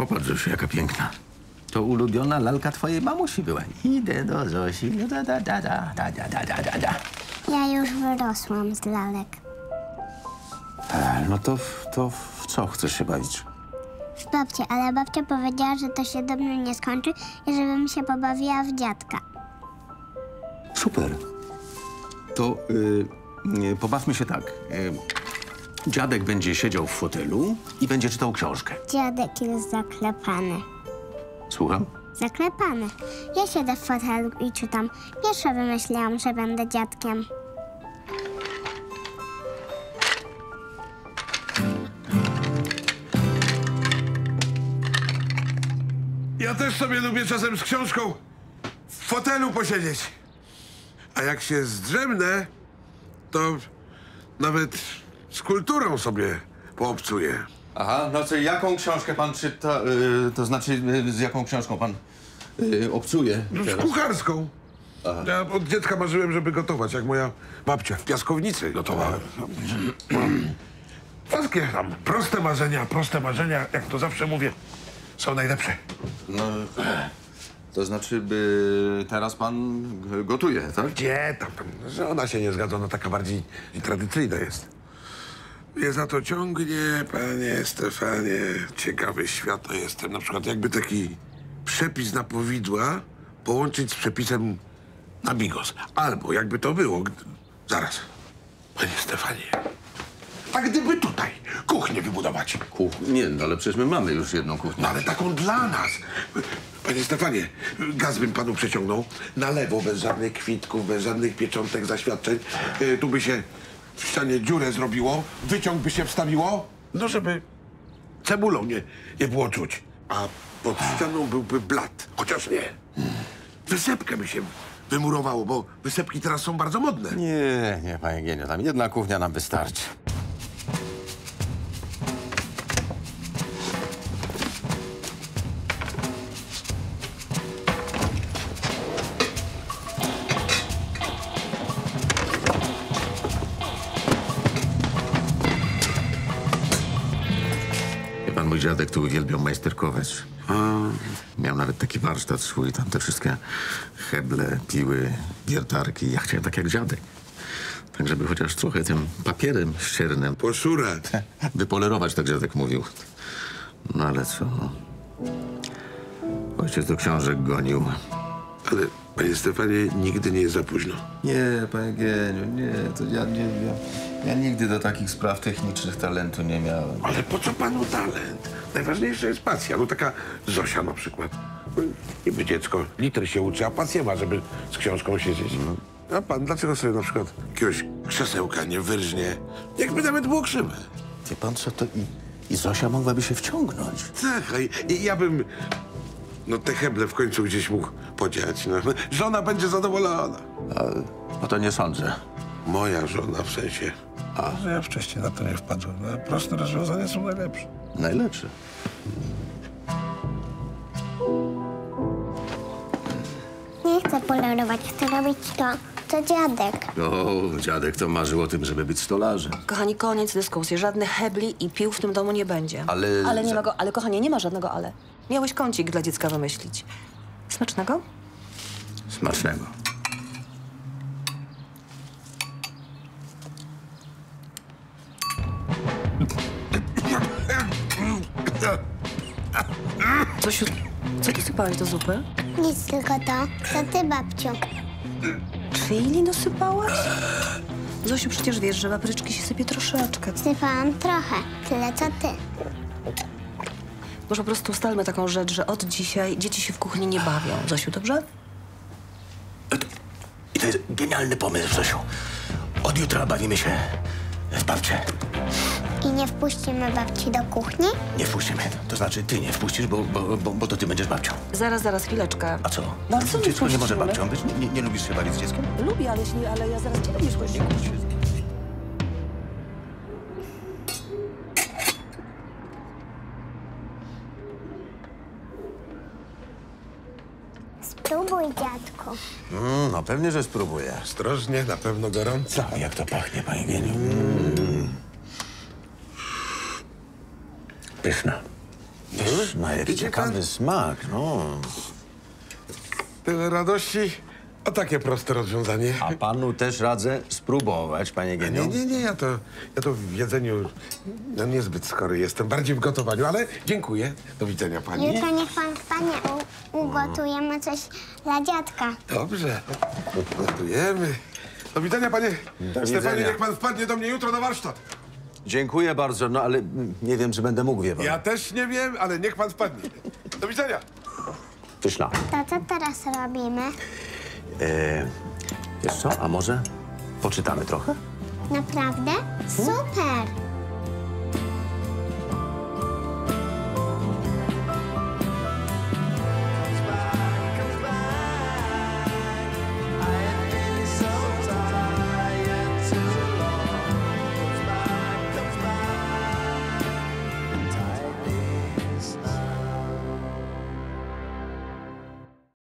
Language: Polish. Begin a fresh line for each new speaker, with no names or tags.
Popatrz, Zosiu, jaka piękna. To ulubiona lalka twojej mamusi była. Idę do Zosi. Da, da, da, da, da, da, da, da, da.
Ja już wyrosłam z lalek.
E, No to, w- to w co chcesz się bawić?
W babcie, ale babcia powiedziała, że to się do mnie nie skończy i żebym się pobawiła w dziadka.
Super. To y, y, pobawmy się tak. Y, dziadek będzie siedział w fotelu i będzie czytał książkę.
Dziadek jest zaklepany.
Słucham?
Zaklepany. Ja siedzę w fotelu i czytam. Pierwsza wymyśliłam, że będę dziadkiem.
Ja też sobie lubię czasem z książką w fotelu posiedzieć. A jak się zdrzemnę, to nawet z kulturą sobie poobcuję.
Aha, no co, jaką książkę pan czyta, y, to znaczy y, z jaką książką pan y, obcuje
No, z
teraz?
kucharską. Ja od dziecka marzyłem, żeby gotować, jak moja babcia w piaskownicy gotowałem. Wszystkie tam proste marzenia, proste marzenia, jak to zawsze mówię, są najlepsze.
No, to znaczy, by teraz pan g- gotuje, tak?
Gdzie tam, tam, że ona się nie zgadza, ona taka bardziej tradycyjna jest. Mnie za to ciągnie, panie Stefanie. Ciekawy świata jestem. Na przykład jakby taki przepis na powidła połączyć z przepisem na bigos. Albo jakby to było... Zaraz. Panie Stefanie. A gdyby tutaj kuchnię wybudować?
Kuch... Nie, no ale przecież my mamy już jedną kuchnię.
No ale taką dla nas. Panie Stefanie, gaz bym panu przeciągnął na lewo, bez żadnych kwitków, bez żadnych pieczątek, zaświadczeń. Y, tu by się w ścianie dziurę zrobiło, wyciąg by się wstawiło, no żeby cebulą nie, nie było czuć. A pod ścianą byłby blat, chociaż nie. Wysepkę by się wymurowało, bo wysepki teraz są bardzo modne.
Nie, nie, panie Genio, tam jedna kuchnia nam wystarczy. Pan, mój dziadek tu uwielbiał majsterkować. Miał nawet taki warsztat swój, tam te wszystkie heble, piły, wiertarki. Ja chciałem tak jak dziadek. Tak, żeby chociaż trochę tym papierem ściernym
Poszurat.
wypolerować, tak dziadek mówił. No ale co, no. Ojciec do książek gonił.
Ale, panie Stefanie, nigdy nie jest za późno.
Nie, panie Geniu, nie, to ja nie wiem. Ja nigdy do takich spraw technicznych talentu nie miałem.
Ale po co panu talent? Najważniejsza jest pasja. No taka Zosia na przykład. No, Niby dziecko, liter się uczy, a pasję ma, żeby z książką siedzieć. A pan dlaczego sobie na przykład jakiegoś krzesełka nie wyrżnie? Jakby nawet było krzywe.
Wie pan co, to i, i Zosia mogłaby się wciągnąć.
Tak, i- i ja bym no te heble w końcu gdzieś mógł podziać. No. Żona będzie zadowolona.
A, no to nie sądzę.
Moja żona w sensie. A, że ja wcześniej na to nie wpadłem. No, proste rozwiązania są najlepsze.
Najlepszy.
Nie chcę polerować, chcę robić to, co dziadek.
O, dziadek to marzył o tym, żeby być stolarzem.
Kochani, koniec dyskusji. Żadnych hebli i pił w tym domu nie będzie.
Ale-
Ale nie ma go, ale kochanie, nie ma żadnego ale. Miałeś kącik dla dziecka wymyślić. Smacznego?
Smacznego.
Zosiu, co ty sypałeś do zupy?
Nic, tylko to, co ty, babciu.
Chili dosypałaś? Zosiu, przecież wiesz, że papryczki się sypie troszeczkę.
Sypałam trochę, tyle co ty.
Może po prostu ustalmy taką rzecz, że od dzisiaj dzieci się w kuchni nie bawią. Zosiu, dobrze?
I to jest genialny pomysł, Zosiu. Od jutra bawimy się w babcie.
I nie wpuścimy babci do kuchni?
Nie wpuścimy. To znaczy, ty nie wpuścisz, bo, bo, bo, bo to ty będziesz babcią.
Zaraz, zaraz, chwileczkę.
A co?
No, co nie
Dziecko nie może
wpuścimy?
babcią być? Nie, nie, nie lubisz się bawić z dzieckiem?
Lubię, ale, ale ja zaraz cię będziesz gościł.
Spróbuj, dziadku.
Mm, no pewnie, że spróbuję.
Ostrożnie, na pewno gorąco.
Co, jak to pachnie, panie Gieniu? Pyszna.
No, jaki ciekawy
pan?
smak, no.
Tyle radości, a takie proste rozwiązanie.
A panu też radzę spróbować, panie Genio.
Nie, nie, nie, ja to, ja to w jedzeniu no, niezbyt skory jestem, bardziej w gotowaniu, ale dziękuję. Do widzenia pani.
Jutro niech pan wpadnie, u, ugotujemy coś dla dziadka.
Dobrze, gotujemy. Do widzenia, panie
Do
Stefanie,
widzenia.
niech pan wpadnie do mnie jutro na warsztat.
Dziękuję bardzo, no ale nie wiem, czy będę mógł, wie pan.
Ja też nie wiem, ale niech pan wpadnie. Do widzenia.
Pyszna.
To co teraz robimy?
E, wiesz co, a może poczytamy trochę?
Naprawdę? Super!